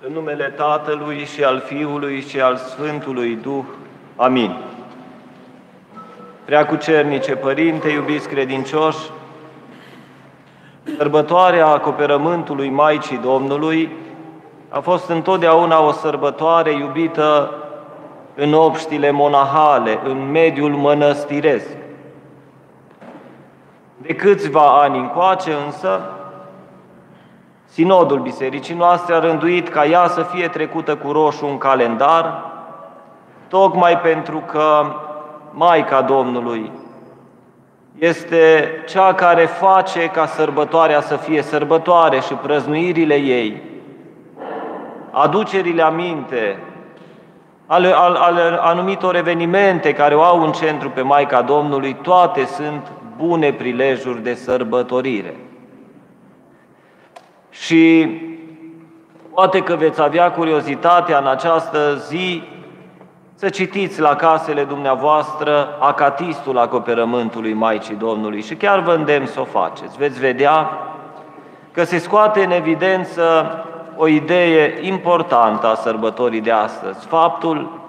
În numele Tatălui și al Fiului și al Sfântului Duh. Amin. Preacucernice Părinte, iubiți credincioși, sărbătoarea acoperământului Maicii Domnului a fost întotdeauna o sărbătoare iubită în obștile monahale, în mediul mănăstiresc. De câțiva ani încoace însă, Sinodul Bisericii noastre a rânduit ca ea să fie trecută cu roșu în calendar, tocmai pentru că Maica Domnului este cea care face ca sărbătoarea să fie sărbătoare și prăznuirile ei, aducerile aminte ale, ale, ale anumitor evenimente care o au în centru pe Maica Domnului, toate sunt bune prilejuri de sărbătorire. Și poate că veți avea curiozitatea în această zi să citiți la casele dumneavoastră acatistul acoperământului Maicii Domnului și chiar vă îndemn să o faceți. Veți vedea că se scoate în evidență o idee importantă a sărbătorii de astăzi, faptul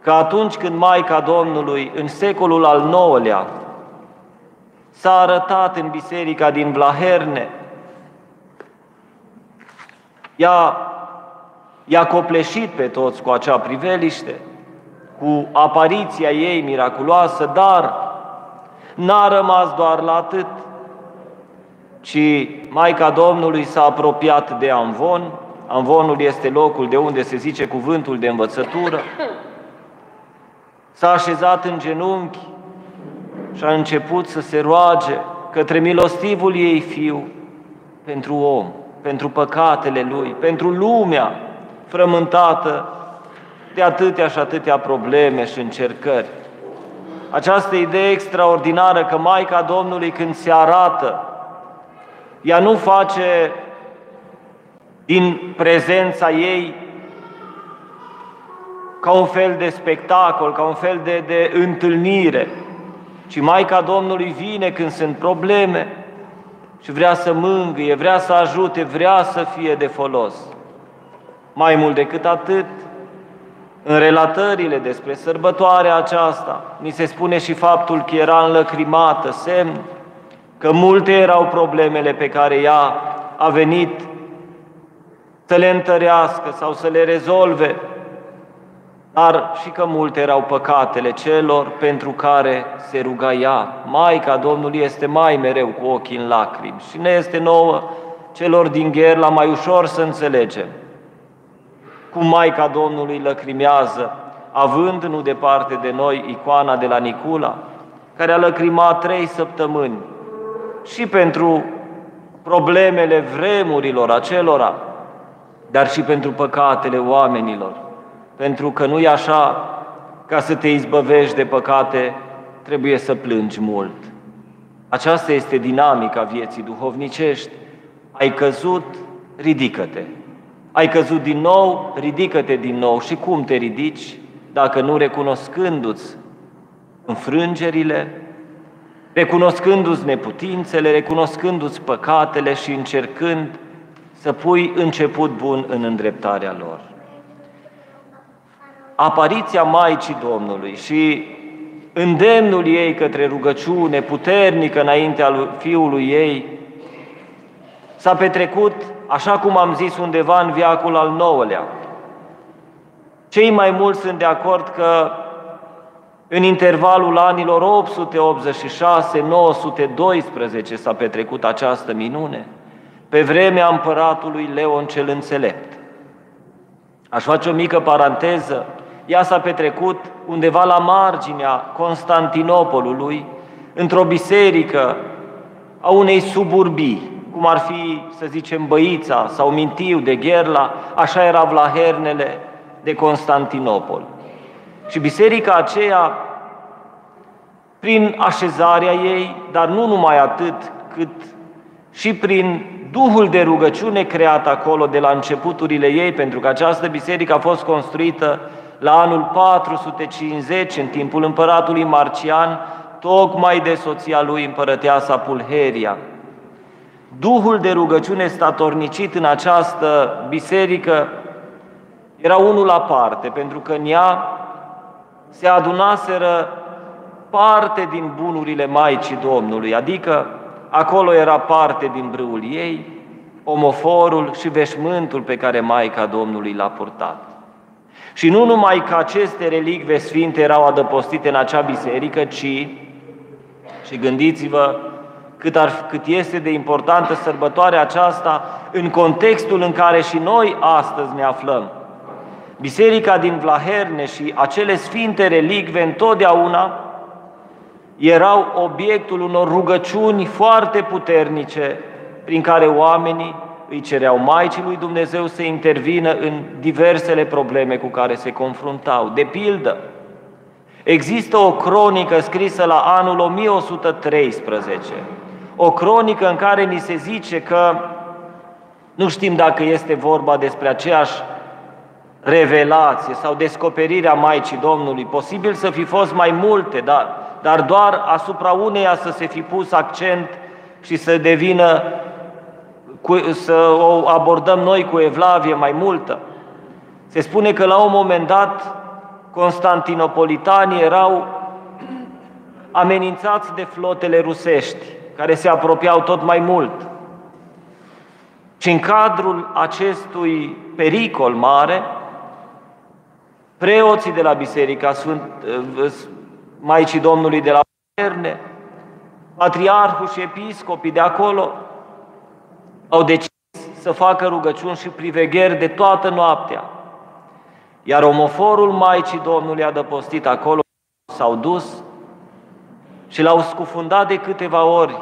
că atunci când Maica Domnului, în secolul al IX-lea, s-a arătat în biserica din Vlaherne, ea i-a copleșit pe toți cu acea priveliște, cu apariția ei miraculoasă, dar n-a rămas doar la atât, ci Maica Domnului s-a apropiat de Amvon, Amvonul este locul de unde se zice cuvântul de învățătură, s-a așezat în genunchi și a început să se roage către milostivul ei fiu pentru om pentru păcatele lui, pentru lumea frământată de atâtea și atâtea probleme și încercări. Această idee extraordinară că Maica Domnului când se arată, ea nu face din prezența ei ca un fel de spectacol, ca un fel de, de întâlnire, ci Maica Domnului vine când sunt probleme, și vrea să mângâie, vrea să ajute, vrea să fie de folos. Mai mult decât atât, în relatările despre sărbătoarea aceasta, ni se spune și faptul că era înlăcrimată, semn că multe erau problemele pe care ea a venit să le întărească sau să le rezolve, dar și că multe erau păcatele celor pentru care se ruga ea. Maica Domnului este mai mereu cu ochii în lacrimi și ne este nouă celor din Gherla mai ușor să înțelegem cum Maica Domnului lăcrimează, având nu departe de noi icoana de la Nicula, care a lăcrimat trei săptămâni și pentru problemele vremurilor acelora, dar și pentru păcatele oamenilor. Pentru că nu e așa, ca să te izbăvești de păcate, trebuie să plângi mult. Aceasta este dinamica vieții duhovnicești. Ai căzut, ridică-te. Ai căzut din nou, ridică-te din nou. Și cum te ridici? Dacă nu recunoscându-ți înfrângerile, recunoscându-ți neputințele, recunoscându-ți păcatele și încercând să pui început bun în îndreptarea lor apariția Maicii Domnului și îndemnul ei către rugăciune puternică înaintea lui Fiului ei, s-a petrecut, așa cum am zis, undeva în viacul al nouălea. Cei mai mulți sunt de acord că în intervalul anilor 886-912 s-a petrecut această minune, pe vremea împăratului Leon cel Înțelept. Aș face o mică paranteză ea s-a petrecut undeva la marginea Constantinopolului, într-o biserică a unei suburbii, cum ar fi, să zicem, Băița sau Mintiu de Gherla, așa era Vlahernele de Constantinopol. Și biserica aceea, prin așezarea ei, dar nu numai atât, cât și prin Duhul de rugăciune creat acolo de la începuturile ei, pentru că această biserică a fost construită la anul 450, în timpul împăratului Marcian, tocmai de soția lui împărăteasa Pulheria. Duhul de rugăciune statornicit în această biserică era unul aparte, pentru că în ea se adunaseră parte din bunurile Maicii Domnului, adică acolo era parte din brâul ei, omoforul și veșmântul pe care Maica Domnului l-a purtat. Și nu numai că aceste relicve sfinte erau adăpostite în acea biserică, ci, și gândiți-vă cât, ar, cât este de importantă sărbătoarea aceasta în contextul în care și noi astăzi ne aflăm. Biserica din Vlaherne și acele sfinte relicve întotdeauna erau obiectul unor rugăciuni foarte puternice prin care oamenii îi cereau Maicii lui Dumnezeu să intervină în diversele probleme cu care se confruntau. De pildă, există o cronică scrisă la anul 1113, o cronică în care ni se zice că nu știm dacă este vorba despre aceeași revelație sau descoperirea Maicii Domnului. Posibil să fi fost mai multe, dar, dar doar asupra uneia să se fi pus accent și să devină, cu, să o abordăm noi cu evlavie mai multă. Se spune că la un moment dat constantinopolitanii erau amenințați de flotele rusești, care se apropiau tot mai mult. Și în cadrul acestui pericol mare, preoții de la Biserica Sfânt, eh, Maicii Domnului de la Erne, patriarhul și episcopii de acolo, au decis să facă rugăciuni și privegheri de toată noaptea. Iar omoforul Maicii Domnului adăpostit acolo s-au dus și l-au scufundat de câteva ori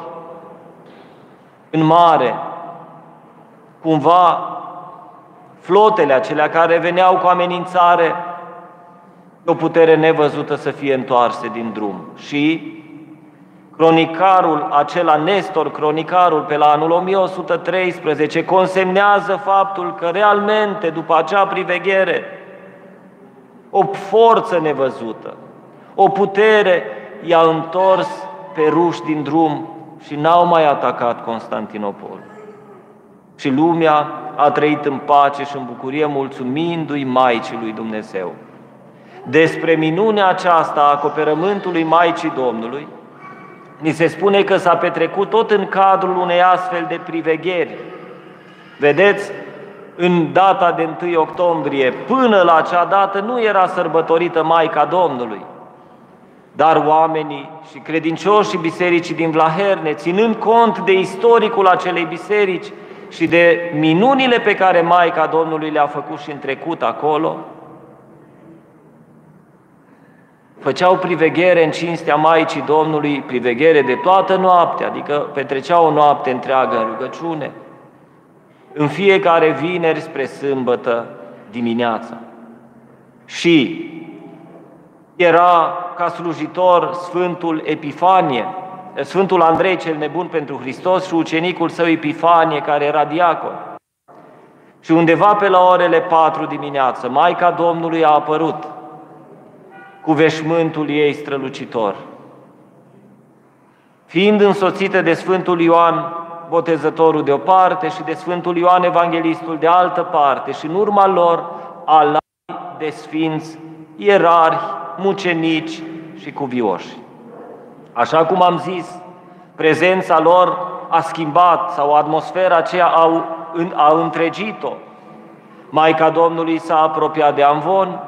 în mare. Cumva flotele acelea care veneau cu amenințare o putere nevăzută să fie întoarse din drum. Și cronicarul, acela Nestor, cronicarul pe la anul 1113, consemnează faptul că realmente după acea priveghere o forță nevăzută, o putere i-a întors pe ruși din drum și n-au mai atacat Constantinopol. Și lumea a trăit în pace și în bucurie, mulțumindu-i Maicii lui Dumnezeu. Despre minunea aceasta a acoperământului Maicii Domnului, ni se spune că s-a petrecut tot în cadrul unei astfel de privegheri. Vedeți, în data de 1 octombrie, până la acea dată, nu era sărbătorită Maica Domnului. Dar oamenii și credincioșii bisericii din Vlaherne, ținând cont de istoricul acelei biserici și de minunile pe care Maica Domnului le-a făcut și în trecut acolo, făceau priveghere în cinstea Maicii Domnului, priveghere de toată noaptea, adică petreceau o noapte întreagă în rugăciune, în fiecare vineri spre sâmbătă dimineața. Și era ca slujitor Sfântul Epifanie, Sfântul Andrei cel nebun pentru Hristos și ucenicul său Epifanie, care era diacon. Și undeva pe la orele patru dimineață, Maica Domnului a apărut cu veșmântul ei strălucitor. Fiind însoțită de Sfântul Ioan Botezătorul de o parte și de Sfântul Ioan Evanghelistul de altă parte și în urma lor alai de sfinți, ierarhi, mucenici și cuvioși. Așa cum am zis, prezența lor a schimbat sau atmosfera aceea a, a întregit-o. Maica Domnului s-a apropiat de Amvon,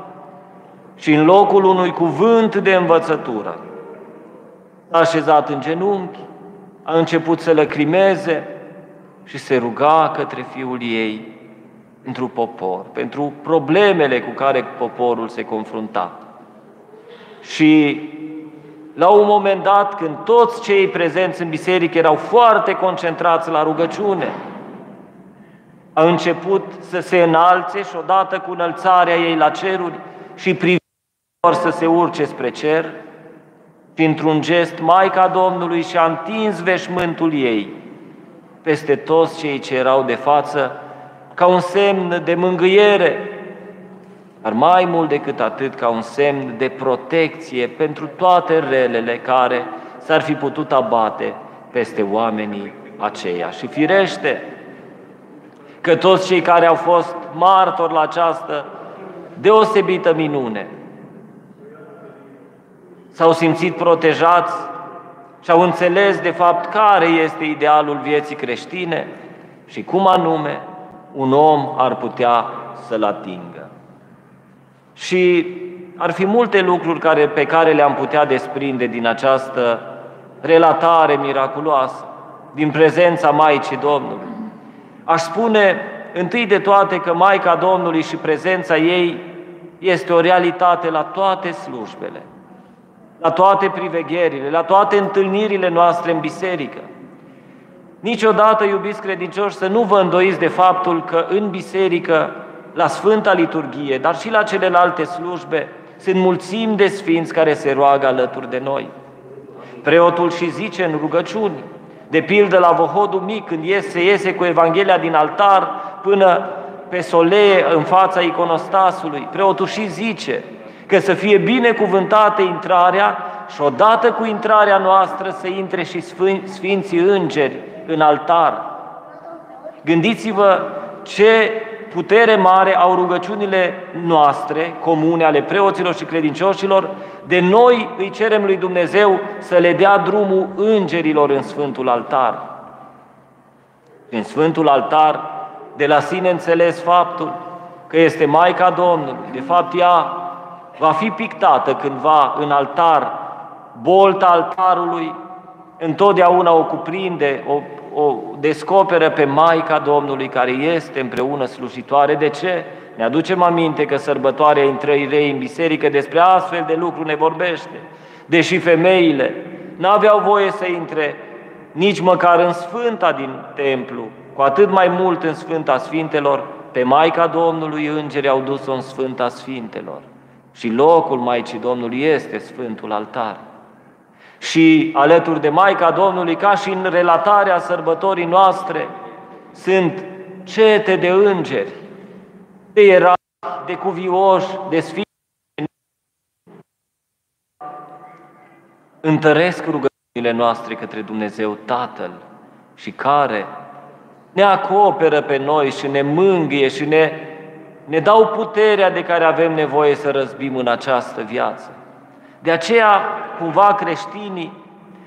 și în locul unui cuvânt de învățătură s-a așezat în genunchi, a început să lăcrimeze și se ruga către fiul ei pentru popor, pentru problemele cu care poporul se confrunta. Și la un moment dat, când toți cei prezenți în biserică erau foarte concentrați la rugăciune, a început să se înalțe și odată cu înălțarea ei la ceruri și privind să se urce spre cer și într-un gest Maica Domnului și-a întins veșmântul ei peste toți cei ce erau de față ca un semn de mângâiere, dar mai mult decât atât ca un semn de protecție pentru toate relele care s-ar fi putut abate peste oamenii aceea. Și firește că toți cei care au fost martori la această deosebită minune s-au simțit protejați și au înțeles de fapt care este idealul vieții creștine și cum anume un om ar putea să-l atingă. Și ar fi multe lucruri care, pe care le-am putea desprinde din această relatare miraculoasă, din prezența Maicii Domnului. Aș spune întâi de toate că Maica Domnului și prezența ei este o realitate la toate slujbele, la toate privegherile, la toate întâlnirile noastre în biserică. Niciodată, iubiți credincioși, să nu vă îndoiți de faptul că în biserică, la Sfânta Liturghie, dar și la celelalte slujbe, sunt mulțimi de sfinți care se roagă alături de noi. Preotul și zice în rugăciuni, de pildă la Vohodul mic, când iese, iese cu Evanghelia din altar până pe solee în fața iconostasului, preotul și zice că să fie binecuvântată intrarea și odată cu intrarea noastră să intre și Sfinții Îngeri în altar. Gândiți-vă ce putere mare au rugăciunile noastre, comune, ale preoților și credincioșilor, de noi îi cerem lui Dumnezeu să le dea drumul îngerilor în Sfântul Altar. În Sfântul Altar, de la sine înțeles faptul că este Maica Domnului, de fapt ea va fi pictată cândva în altar, bolta altarului întotdeauna o cuprinde, o, o descoperă pe Maica Domnului care este împreună slujitoare. De ce? Ne aducem aminte că sărbătoarea intrării rei în biserică despre astfel de lucruri ne vorbește. Deși femeile n-aveau voie să intre nici măcar în Sfânta din templu, cu atât mai mult în Sfânta Sfintelor, pe Maica Domnului îngerii au dus-o în Sfânta Sfintelor. Și locul Maicii Domnului este Sfântul Altar. Și alături de Maica Domnului, ca și în relatarea sărbătorii noastre, sunt cete de îngeri, de era, de cuvioși, de sfinți, întăresc rugăciunile noastre către Dumnezeu Tatăl și care ne acoperă pe noi și ne mângâie și ne, ne dau puterea de care avem nevoie să răzbim în această viață. De aceea, cumva, creștinii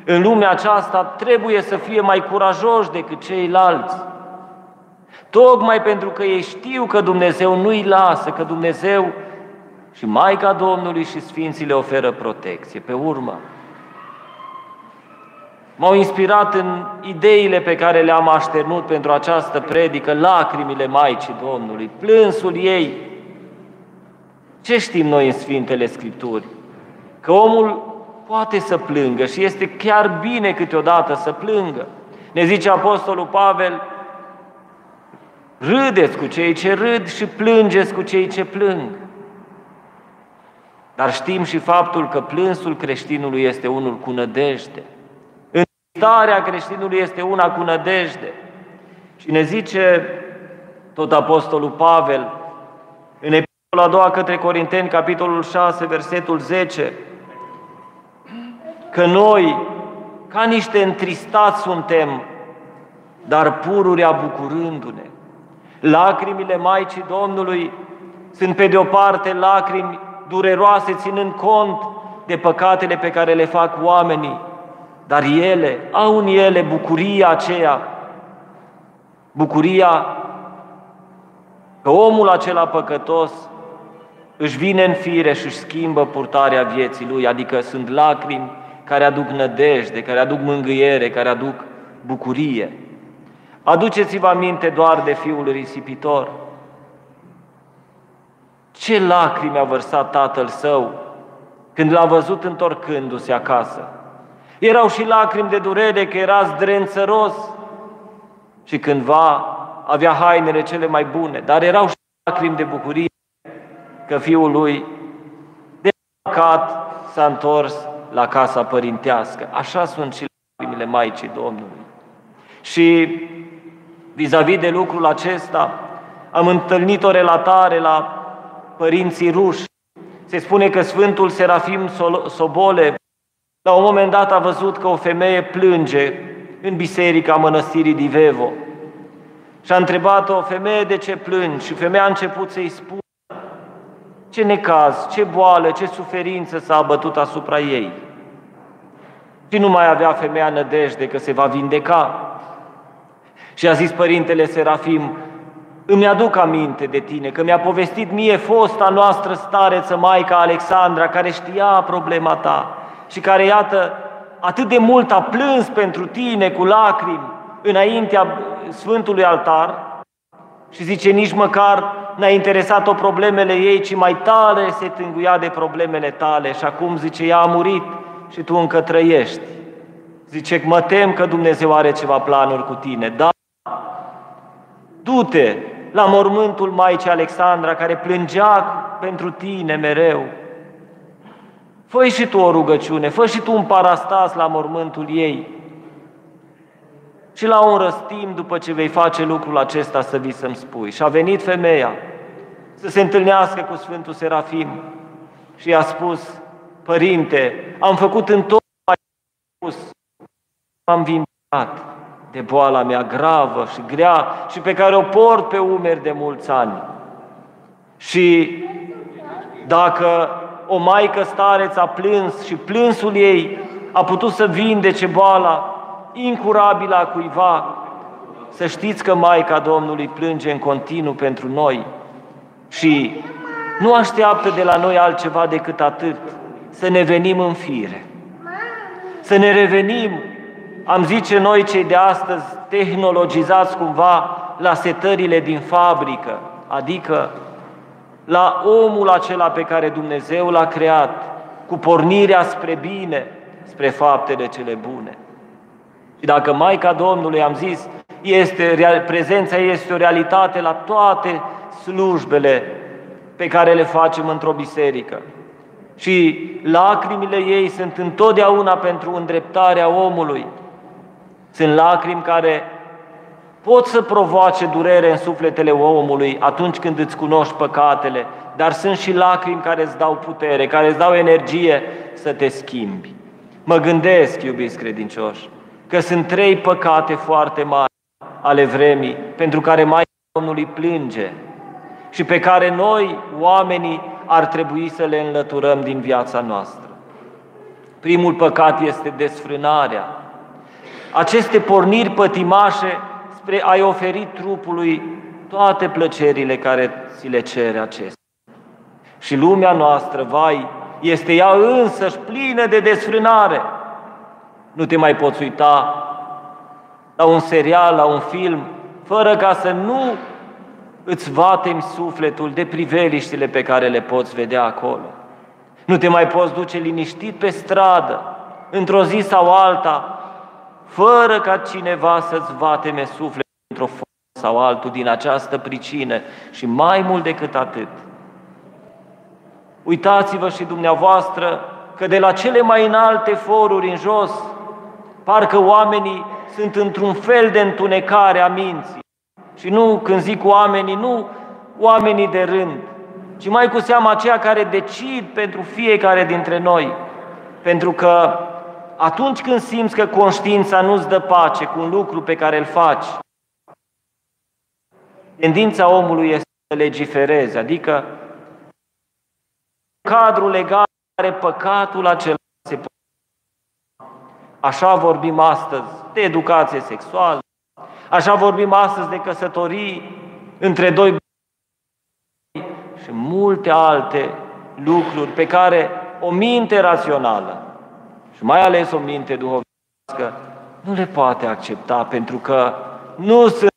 în lumea aceasta trebuie să fie mai curajoși decât ceilalți. Tocmai pentru că ei știu că Dumnezeu nu îi lasă, că Dumnezeu și Maica Domnului și Sfinții le oferă protecție. Pe urmă, m-au inspirat în ideile pe care le-am așternut pentru această predică, lacrimile Maicii Domnului, plânsul ei. Ce știm noi în Sfintele Scripturi? că omul poate să plângă și este chiar bine câteodată să plângă. Ne zice Apostolul Pavel, râdeți cu cei ce râd și plângeți cu cei ce plâng. Dar știm și faptul că plânsul creștinului este unul cu nădejde. Starea creștinului este una cu nădejde. Și ne zice tot Apostolul Pavel în epistola a doua către Corinteni, capitolul 6, versetul 10, că noi, ca niște întristați suntem, dar pururea bucurându-ne. Lacrimile Maicii Domnului sunt pe de o parte lacrimi dureroase, ținând cont de păcatele pe care le fac oamenii, dar ele au în ele bucuria aceea, bucuria că omul acela păcătos își vine în fire și își schimbă purtarea vieții lui, adică sunt lacrimi care aduc nădejde, care aduc mângâiere, care aduc bucurie. Aduceți-vă aminte doar de fiul risipitor. Ce lacrimi a vărsat tatăl său când l-a văzut întorcându-se acasă. Erau și lacrimi de durere că era zdrențăros și cândva avea hainele cele mai bune, dar erau și lacrimi de bucurie că fiul lui de păcat s-a întors la casa părintească. Așa sunt și lacrimile Maicii Domnului. Și vis-a-vis de lucrul acesta, am întâlnit o relatare la părinții ruși. Se spune că Sfântul Serafim Sobole la un moment dat a văzut că o femeie plânge în biserica mănăstirii Divevo. Și a întrebat-o, femeie, de ce plângi? Și femeia a început să-i spună ce necaz, ce boală, ce suferință s-a abătut asupra ei. Și nu mai avea femeia nădejde că se va vindeca. Și a zis Părintele Serafim, îmi aduc aminte de tine, că mi-a povestit mie fosta noastră stareță, Maica Alexandra, care știa problema ta și care, iată, atât de mult a plâns pentru tine cu lacrimi înaintea Sfântului Altar și zice, nici măcar n-a interesat-o problemele ei, ci mai tare se tânguia de problemele tale și acum, zice, ea a murit și tu încă trăiești. Zice, mă tem că Dumnezeu are ceva planuri cu tine, da? Du-te la mormântul Maicii Alexandra, care plângea pentru tine mereu. Fă și tu o rugăciune, fă și tu un parastas la mormântul ei. Și la un răstim, după ce vei face lucrul acesta, să vii să-mi spui. Și a venit femeia să se întâlnească cu Sfântul Serafim și i-a spus, Părinte, am făcut întotdeauna spus, am vindecat de boala mea gravă și grea și pe care o port pe umeri de mulți ani. Și dacă o maică stareț a plâns și plânsul ei a putut să vindece boala incurabilă a cuiva, să știți că Maica Domnului plânge în continuu pentru noi și nu așteaptă de la noi altceva decât atât, să ne venim în fire, să ne revenim am zice noi cei de astăzi, tehnologizați cumva la setările din fabrică, adică la omul acela pe care Dumnezeu l-a creat, cu pornirea spre bine, spre faptele cele bune. Și dacă Maica Domnului, am zis, este, prezența este o realitate la toate slujbele pe care le facem într-o biserică. Și lacrimile ei sunt întotdeauna pentru îndreptarea omului, sunt lacrimi care pot să provoace durere în sufletele omului atunci când îți cunoști păcatele, dar sunt și lacrimi care îți dau putere, care îți dau energie să te schimbi. Mă gândesc, iubiți credincioși, că sunt trei păcate foarte mari ale vremii pentru care mai Domnului plânge și pe care noi, oamenii, ar trebui să le înlăturăm din viața noastră. Primul păcat este desfrânarea, aceste porniri pătimașe spre a-i oferi trupului toate plăcerile care ți le cere acesta. Și lumea noastră, vai, este ea însăși plină de desfrânare. Nu te mai poți uita la un serial, la un film, fără ca să nu îți vatem sufletul de priveliștile pe care le poți vedea acolo. Nu te mai poți duce liniștit pe stradă, într-o zi sau alta, fără ca cineva să-ți vateme sufletul într-o formă sau altul din această pricină și mai mult decât atât. Uitați-vă și dumneavoastră că de la cele mai înalte foruri în jos, parcă oamenii sunt într-un fel de întunecare a minții. Și nu, când zic oamenii, nu oamenii de rând, ci mai cu seama aceia care decid pentru fiecare dintre noi. Pentru că atunci când simți că conștiința nu-ți dă pace cu un lucru pe care îl faci, tendința omului este să legifereze, adică cadrul legal care păcatul acela se poate. Așa vorbim astăzi de educație sexuală, așa vorbim astăzi de căsătorii între doi și multe alte lucruri pe care o minte rațională și mai ales o minte duhovnicească, nu le poate accepta pentru că nu sunt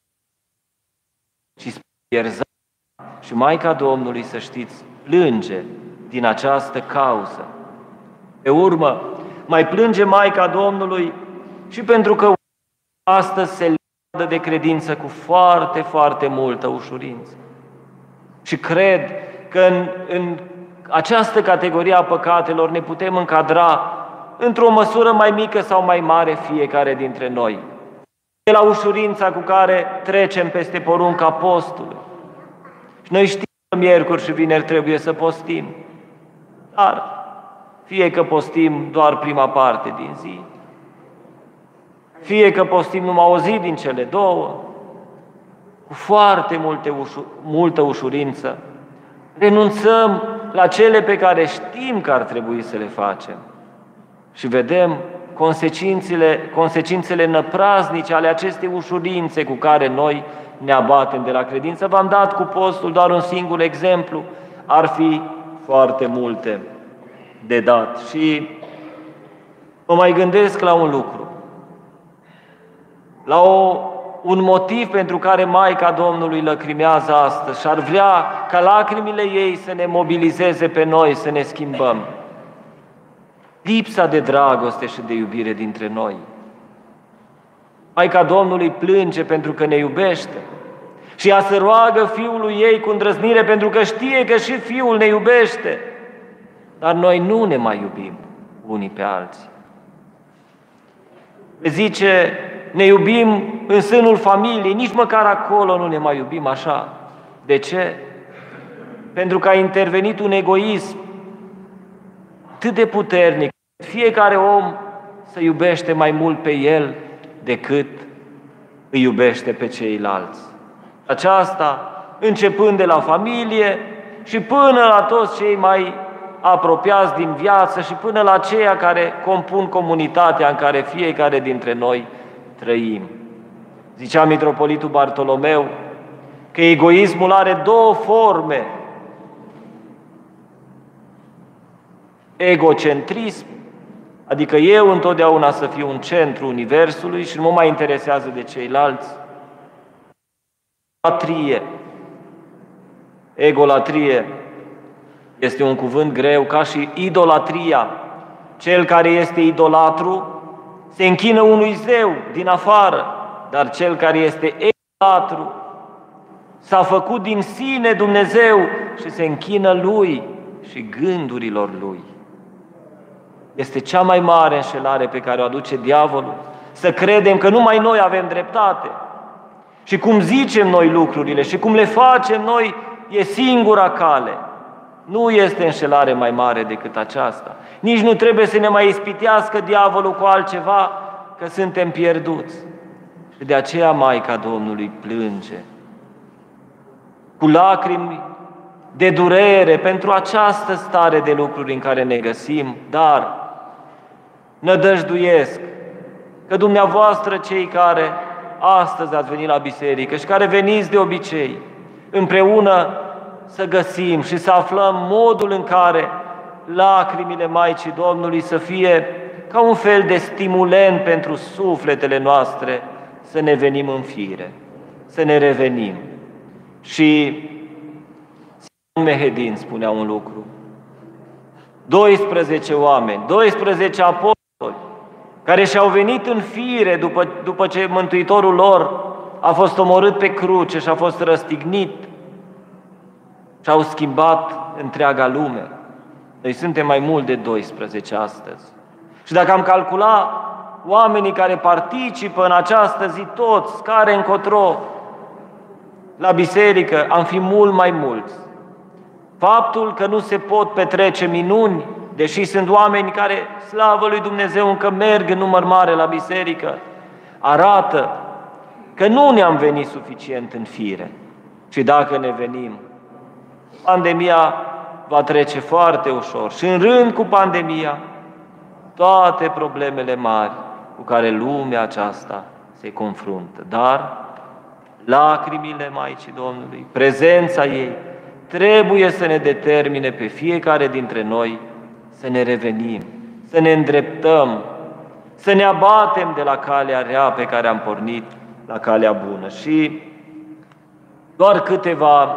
ci pierzat. Și Maica Domnului, să știți, plânge din această cauză. Pe urmă, mai plânge Maica Domnului și pentru că astăzi se leagă de credință cu foarte, foarte multă ușurință. Și cred că în, în această categorie a păcatelor ne putem încadra într-o măsură mai mică sau mai mare fiecare dintre noi. De la ușurința cu care trecem peste porunca postului. Și noi știm că miercuri și vineri trebuie să postim. Dar fie că postim doar prima parte din zi, fie că postim numai o zi din cele două, cu foarte multe ușu- multă ușurință, renunțăm la cele pe care știm că ar trebui să le facem. Și vedem consecințele, consecințele năpraznice ale acestei ușurințe cu care noi ne abatem de la credință. V-am dat cu postul doar un singur exemplu, ar fi foarte multe de dat. Și mă mai gândesc la un lucru, la o, un motiv pentru care Maica Domnului lăcrimează astăzi și ar vrea ca lacrimile ei să ne mobilizeze pe noi, să ne schimbăm. Lipsa de dragoste și de iubire dintre noi. Maica Domnului plânge pentru că ne iubește și ea se roagă Fiului ei cu îndrăznire pentru că știe că și Fiul ne iubește. Dar noi nu ne mai iubim unii pe alții. Le zice, ne iubim în sânul familiei, nici măcar acolo nu ne mai iubim așa. De ce? Pentru că a intervenit un egoism atât de puternic, fiecare om să iubește mai mult pe el decât îi iubește pe ceilalți. Aceasta începând de la familie și până la toți cei mai apropiați din viață și până la ceia care compun comunitatea în care fiecare dintre noi trăim. Zicea Mitropolitul Bartolomeu că egoismul are două forme. Egocentrism, adică eu întotdeauna să fiu un centru universului și nu mă mai interesează de ceilalți. Idolatrie. Egolatrie este un cuvânt greu, ca și idolatria. Cel care este idolatru se închină unui zeu din afară, dar cel care este idolatru s-a făcut din sine Dumnezeu și se închină lui și gândurilor lui. Este cea mai mare înșelare pe care o aduce diavolul, să credem că numai noi avem dreptate. Și cum zicem noi lucrurile și cum le facem noi, e singura cale. Nu este înșelare mai mare decât aceasta. Nici nu trebuie să ne mai ispitească diavolul cu altceva, că suntem pierduți. Și de aceea Maica Domnului plânge cu lacrimi de durere pentru această stare de lucruri în care ne găsim, dar nădăjduiesc că dumneavoastră cei care astăzi ați venit la biserică și care veniți de obicei, împreună să găsim și să aflăm modul în care lacrimile Maicii Domnului să fie ca un fel de stimulent pentru sufletele noastre să ne venim în fire, să ne revenim. Și Mehedin spunea un lucru. 12 oameni, 12 apostoli, care și-au venit în fire după, după ce Mântuitorul lor a fost omorât pe cruce și a fost răstignit și au schimbat întreaga lume. Noi suntem mai mult de 12 astăzi. Și dacă am calcula oamenii care participă în această zi, toți, care încotro, la biserică, am fi mult mai mulți. Faptul că nu se pot petrece minuni, deși sunt oameni care, slavă lui Dumnezeu, încă merg în număr mare la biserică, arată că nu ne-am venit suficient în fire. Și dacă ne venim, pandemia va trece foarte ușor. Și în rând cu pandemia, toate problemele mari cu care lumea aceasta se confruntă. Dar lacrimile Maicii Domnului, prezența ei, trebuie să ne determine pe fiecare dintre noi să ne revenim, să ne îndreptăm, să ne abatem de la calea rea pe care am pornit la calea bună. Și doar câteva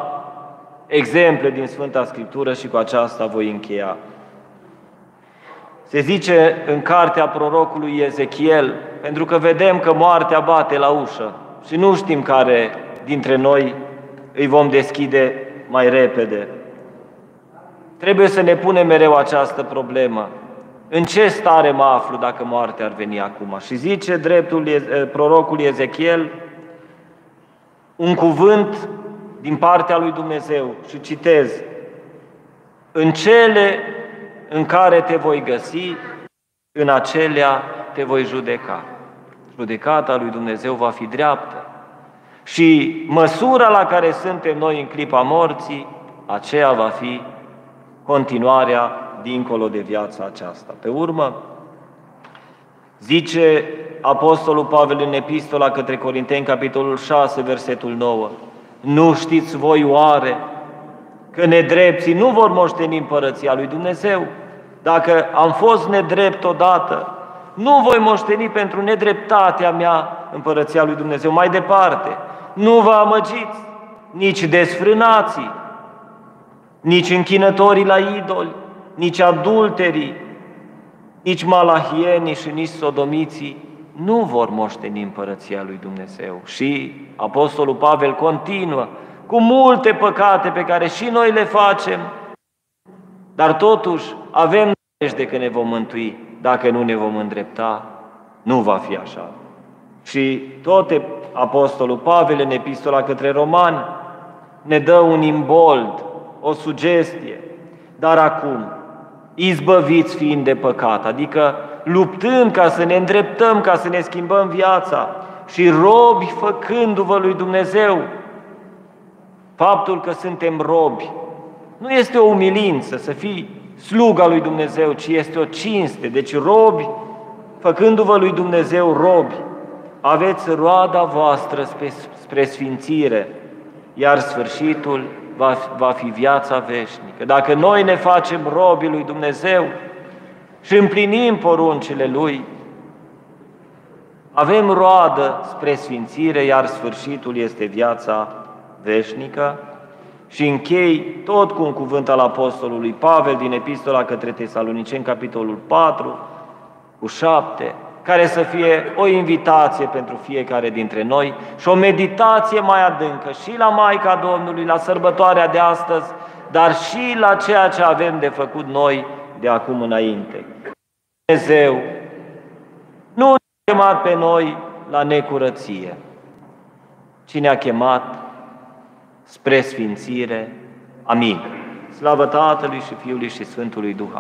exemple din Sfânta Scriptură și cu aceasta voi încheia. Se zice în cartea prorocului Ezechiel, pentru că vedem că moartea bate la ușă și nu știm care dintre noi îi vom deschide mai repede. Trebuie să ne punem mereu această problemă. În ce stare mă aflu dacă moartea ar veni acum? Și zice dreptul prorocul Ezechiel un cuvânt din partea lui Dumnezeu și citez În cele în care te voi găsi, în acelea te voi judeca. judecata lui Dumnezeu va fi dreaptă. Și măsura la care suntem noi în clipa morții, aceea va fi continuarea dincolo de viața aceasta. Pe urmă, zice Apostolul Pavel în epistola către Corinteni, capitolul 6, versetul 9, Nu știți voi oare că nedrepții nu vor moșteni împărăția lui Dumnezeu? Dacă am fost nedrept odată, nu voi moșteni pentru nedreptatea mea împărăția lui Dumnezeu. Mai departe, nu vă amăgiți, nici desfrânații, nici închinătorii la idoli, nici adulterii, nici malahienii și nici sodomiții nu vor moșteni împărăția lui Dumnezeu. Și Apostolul Pavel continuă cu multe păcate pe care și noi le facem, dar totuși avem de că ne vom mântui. Dacă nu ne vom îndrepta, nu va fi așa. Și tot Apostolul Pavel în epistola către romani ne dă un imbold, o sugestie. Dar acum, izbăviți fiind de păcat, adică luptând ca să ne îndreptăm, ca să ne schimbăm viața și robi făcându-vă lui Dumnezeu. Faptul că suntem robi nu este o umilință să fii sluga lui Dumnezeu, ci este o cinste. Deci robi, făcându-vă lui Dumnezeu robi, aveți roada voastră spre, spre sfințire, iar sfârșitul va, va fi viața veșnică. Dacă noi ne facem robii lui Dumnezeu și împlinim poruncile Lui, avem roadă spre sfințire, iar sfârșitul este viața veșnică. Și închei tot cu un cuvânt al Apostolului Pavel din Epistola către Tesaloniceni, capitolul 4, cu 7, care să fie o invitație pentru fiecare dintre noi și o meditație mai adâncă și la Maica Domnului, la sărbătoarea de astăzi, dar și la ceea ce avem de făcut noi de acum înainte. Dumnezeu nu ne-a chemat pe noi la necurăție, ci ne-a chemat spre sfințire. Amin. Slavă Tatălui și Fiului și Sfântului Duh.